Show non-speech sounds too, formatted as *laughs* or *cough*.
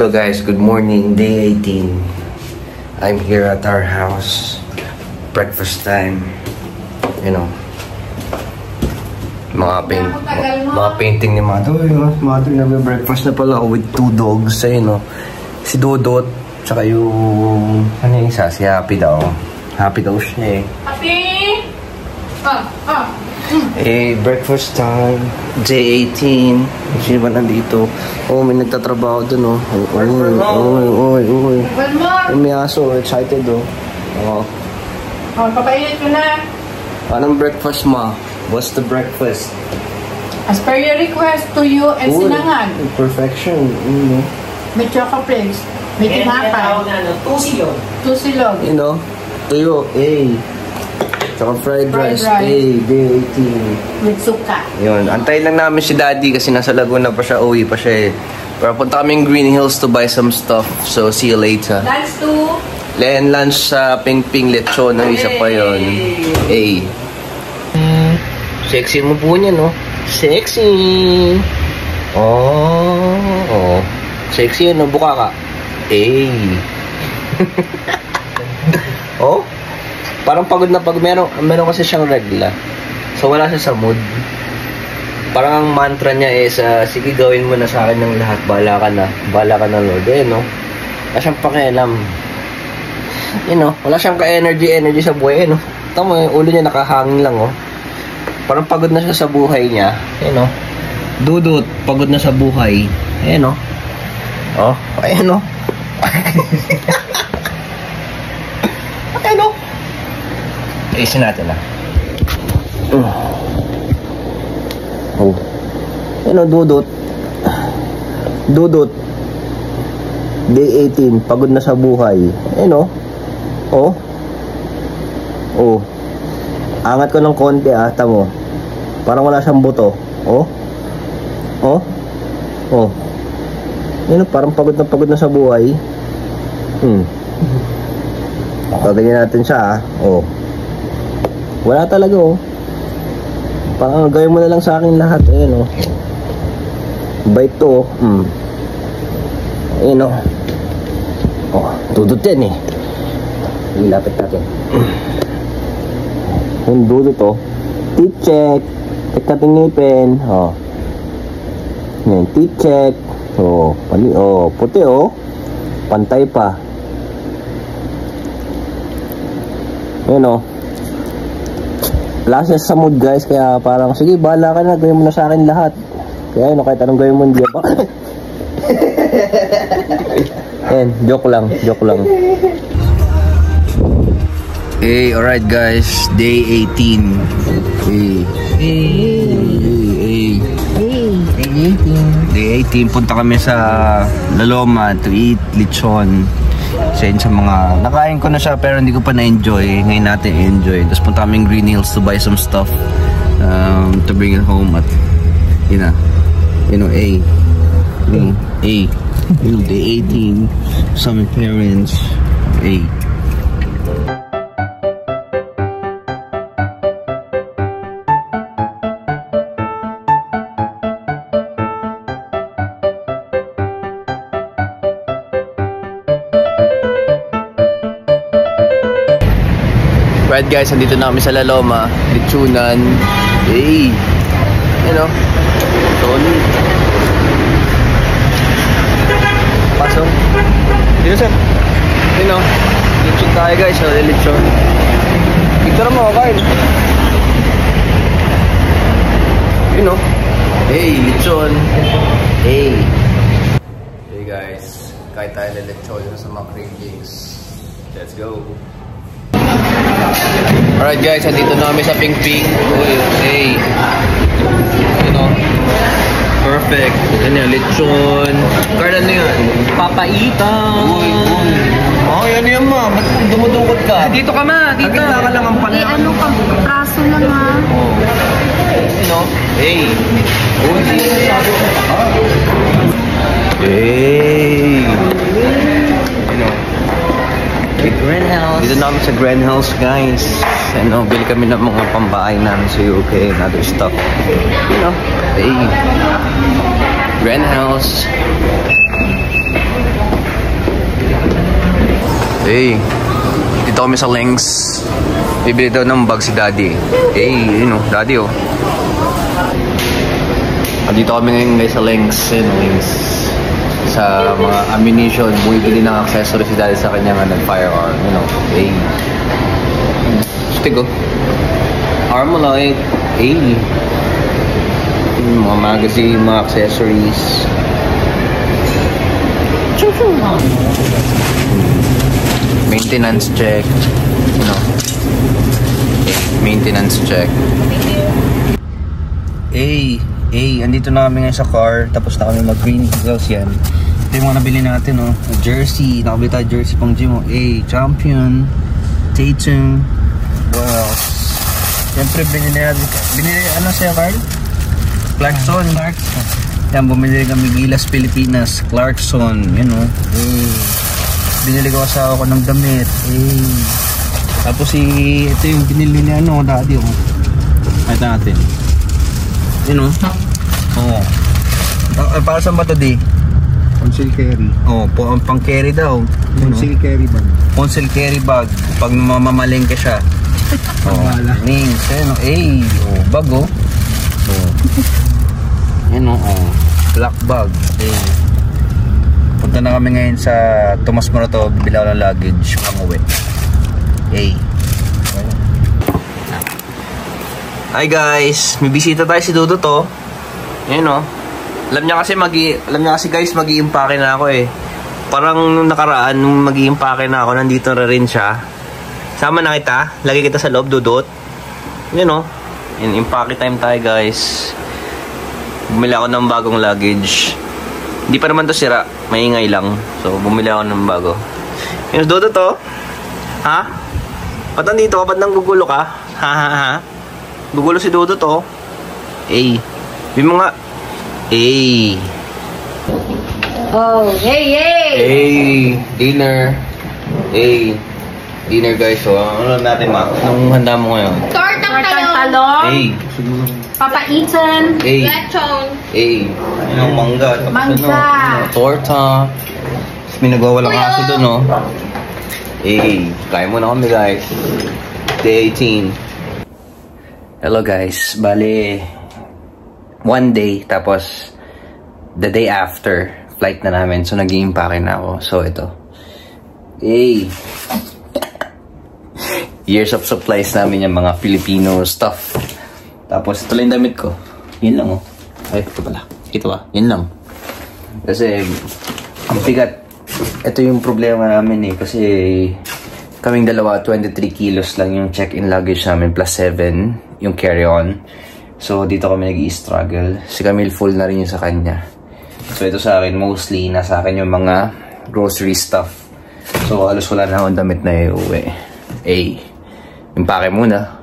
Hello guys, good morning, day 18. I'm here at our house. Breakfast time. You know. Mga paint, mga painting ni Mother. Oh, Mother nagbe-breakfast na pala with two dogs. Ayun no. Si Dodot, tsaka yung, ano yung isa, si Happy daw. Happy daw siya eh. Happy! Ah, ah. Eh, breakfast time. J18. Sino ba nandito? Oh, may nagtatrabaho dun, oh. Oy, oy, oy, oy. One more. Oh, may aso, excited, oh. Oh. Oh, papainit ko na. Anong breakfast, ma? What's the breakfast? As per your request to you and Uy, sinangan. Perfection. Mm, May choco flakes. May tinapay. Tusilog. Tusilog. you know, tuyo, A. Tsaka fried, Fried rice, rice. A, D18. With suka. Yun, antayin lang namin si Daddy kasi nasa Laguna pa siya, uwi pa siya eh. Pero punta kaming Green Hills to buy some stuff. So, see you later. Lunch to Len lunch sa Ping Ping Lechon, no? Isa pa yun. A. Sexy mo po niya, no? Sexy! Oh, oh. Sexy yun, no? Buka ka. A. *laughs* oh? Parang pagod na pag meron, meron kasi siyang regla. So, wala siya sa mood. Parang ang mantra niya is, ah, sige gawin mo na sa akin ng lahat. Bahala ka na. Bahala ka na, Lord. Eh, no? Wala siyang pakialam you know, wala siyang ka-energy, energy sa buhay, no? Tama, yung ulo niya nakahangin lang, oh. Parang pagod na siya sa buhay niya, you know. Dudut, pagod na sa buhay. Ayan, no? Oh, ayan, no? *laughs* ayan, no? Isin natin, ah. Oh. Ayan, no, dudut. Dudut. Day 18, pagod na sa buhay. Ayan, no? Oh. Oh. Angat ko ng konti ah, tamo. Parang wala siyang buto. Oh. Oh. Oh. Yun, parang pagod na pagod na sa buhay. Hmm. Tatagyan natin siya ah. Oh. Wala talaga oh. Parang gawin mo na lang sa akin lahat. Ayan oh. Bait to oh. Hmm. Ayan oh. Oh, dudot yan eh. Ilapit natin. *clears throat* Yung dulo to. Teeth check. Check ngipin. Oh. Yan, teeth check. Oh, pali, oh, puti oh. Pantay pa. Yan oh. Wala siya sa mood guys, kaya parang, sige, bahala ka na, gawin mo na sa akin lahat. Kaya ano, kahit anong gawin mo, hindi ba? *laughs* Yan, joke lang, joke lang. Hey, alright guys, day 18. Hey. Hey. Hey. Day 18, punta kami sa Laloma to eat lechon. Sa sa mga, nakain ko na siya pero hindi ko pa na-enjoy. Ngayon natin enjoy. Tapos punta kami Green Hills to buy some stuff um, to bring it home at, you know, you know, A. Mm, A. You know, day 18, some parents, A. Right guys, andito na kami sa Laloma, Lechunan. Hey! You know, Tony. Pasok. Dito sir. You know, lechon tayo guys, so lechon. Picture mo, Kyle. You know. Hey, lechon. Hey. Hey guys, kain tayo ng lechon sa mga cravings. Let's go. Alright guys, andito na kami sa Ping Ping. Uy, hey. You know, perfect. Ano yan, lechon. Card ano yan? Papaitang. Uy, uy. Oh, yan yan ma. Ba't dumudukot ka? Dito ka ma, dito. Agad ka lang ang Eh, panahon. ano ka, praso lang ha. Oh. You know. Uy. Hey. na sa Grand House guys. Ano, bili kami ng mga pambahay namin sa UK and other stuff. You know, hey. Grand House. Hey, dito kami sa Lengs. Bibili daw ng bag si Daddy. Hey, you oh, know, Daddy oh. Ah, dito kami ngayon guys sa Lengs. Lengs. Sa mga ammunition, bumibili ng accessories Daddy sa kanyang ano, firearm. You know, hey. Stig oh. Armalite. Hey. Yung Mga magazine, mga accessories. Maintenance check. You know. Maintenance check. Hey, hey, andito na kami ngayon sa car. Tapos na kami mag-green gloves yan. Ito yung mga nabili natin, oh. Jersey. Nakabili tayo jersey pang gym, oh. Hey, champion. Tatum. What else? Siyempre, binili natin. Binili, ano sa'yo, Carl? Clarkson. Clarkson. Yan, bumili kami Gilas Pilipinas. Clarkson. Yan, oh. Hey. Binili ko asawa ko ng damit. Hey. Tapos si, ito yung binili ni ano, daddy, oh. Ito natin. Yun oh. Oo. Ah, ah, para saan ba ito, di? Conceal carry. Oo, po, pang carry daw. Oh. Conceal carry bag. Conceal carry bag. Pag mamamalengke siya. *laughs* Oo. Wala. Names, ayun oh. Eh, oh, bag oh. Oo. Yan oh, oh. Black bag. Eh. Punta na kami ngayon sa Tomas Morato, ako ng luggage pang uwi. Eh. Hi guys, may bisita tayo si Dudo to. Ayun oh. Alam niya kasi magi alam niya kasi guys magi-impake na ako eh. Parang nung nakaraan nung magi-impake na ako, nandito na rin siya. Sama na kita, lagi kita sa loob Dudot. Yun oh. Yun, impake time tayo guys. Bumili ako ng bagong luggage. Hindi pa naman to sira, maingay lang. So bumili ako ng bago. Yun, Dudot to. Ha? Ba't nandito ka? Ba't nang gugulo ka? Ha ha ha? Gugulo si Dodo to. Eh. May mga... Eh. Oh, hey, hey! Eh. Dinner. Eh. Dinner guys. So, ano natin ma? Anong handa mo ngayon? Tortang Tortang talong. talong, Eh. Papaitan. Eh. Lechon. Eh. Ano, mangga. Tapos Mangga. Ano, ano, torta. Tapos may nagwawalang aso doon, no? Eh. Kain muna kami guys. Day 18. Hello guys, bali one day tapos the day after flight na namin so nag-iimpake na ako. So ito. Hey. Years of supplies namin yung mga Filipino stuff. Tapos ito lang damit ko. Yun lang oh. Ay, ito pala. Ito ba? Yun lang. Kasi ang bigat. Ito yung problema namin eh kasi kaming dalawa 23 kilos lang yung check-in luggage namin plus 7 yung carry-on. So, dito kami nag-i-struggle. Si Camille full na rin yung sa kanya. So, ito sa akin, mostly, nasa akin yung mga grocery stuff. So, halos wala na akong damit na iuwi. A. Impake muna.